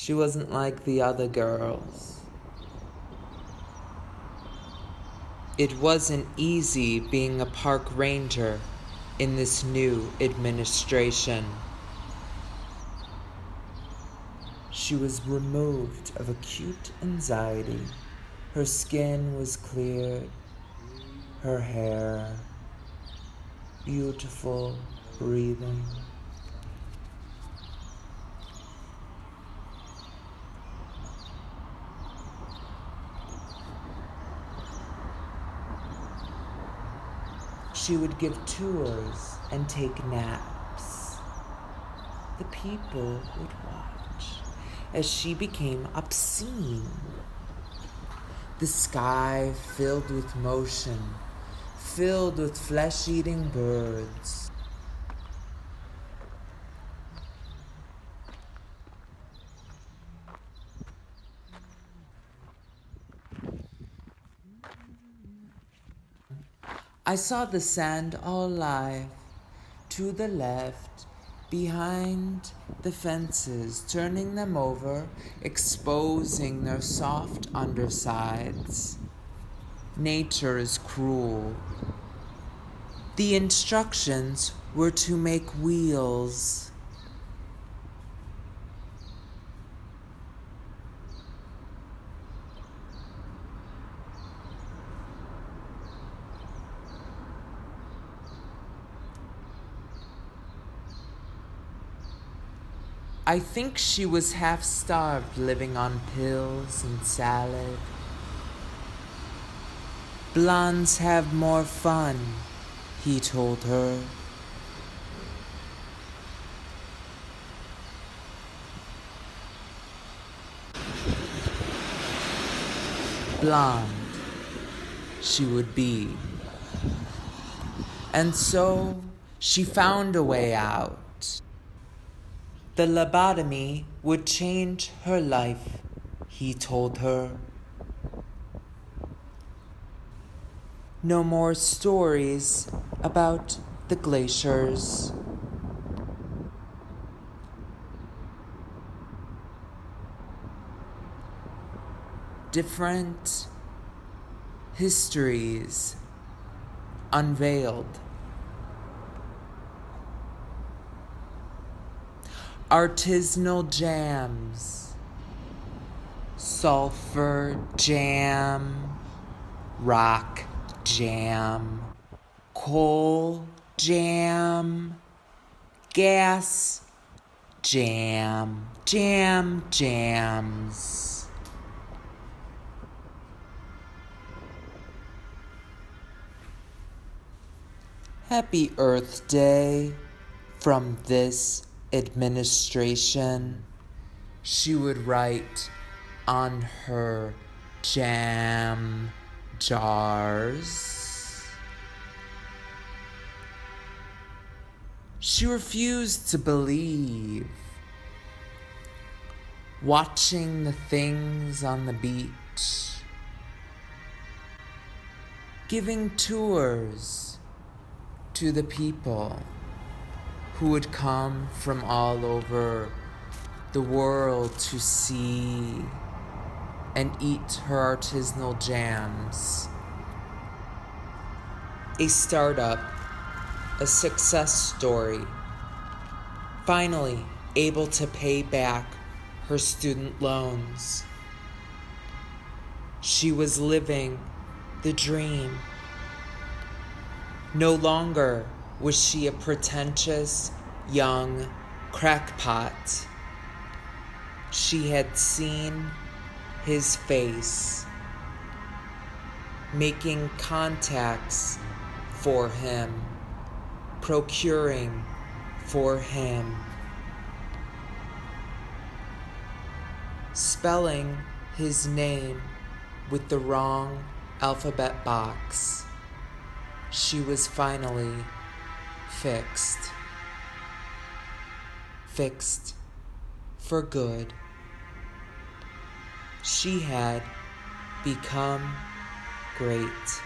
She wasn't like the other girls. It wasn't easy being a park ranger in this new administration. She was removed of acute anxiety. Her skin was cleared, her hair, beautiful breathing. She would give tours and take naps. The people would watch as she became obscene. The sky filled with motion, filled with flesh eating birds. I saw the sand all alive, to the left, behind the fences, turning them over, exposing their soft undersides. Nature is cruel. The instructions were to make wheels. I think she was half starved living on pills and salad. Blondes have more fun, he told her. Blonde, she would be. And so she found a way out. The lobotomy would change her life, he told her. No more stories about the glaciers. Different histories unveiled. Artisanal jams, sulfur jam, rock jam, coal jam, gas jam, jam jams. Happy Earth Day from this administration, she would write on her jam jars. She refused to believe. Watching the things on the beach, giving tours to the people who would come from all over the world to see and eat her artisanal jams. A startup, a success story, finally able to pay back her student loans. She was living the dream. No longer was she a pretentious young crackpot? She had seen his face, making contacts for him, procuring for him, spelling his name with the wrong alphabet box. She was finally fixed. Fixed for good. She had become great.